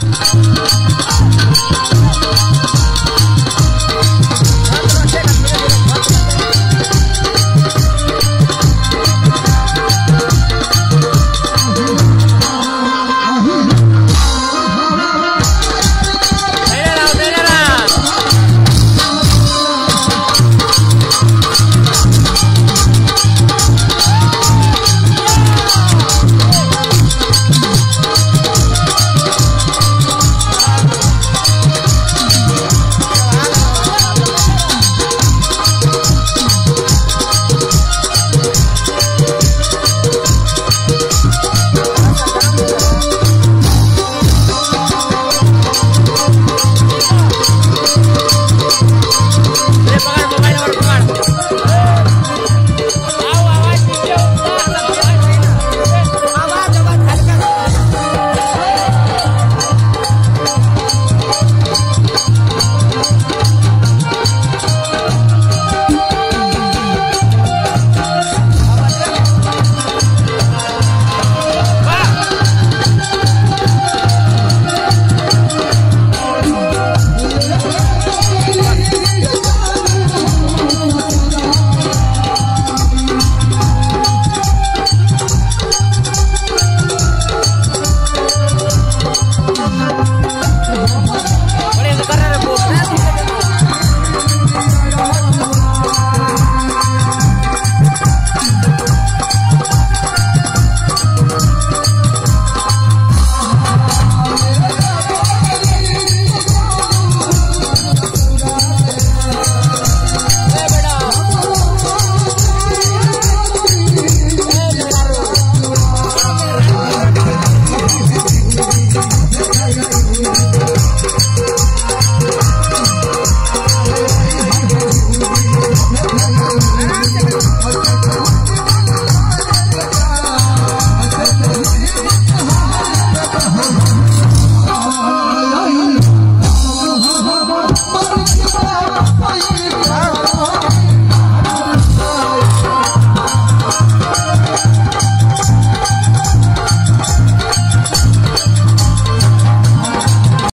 Música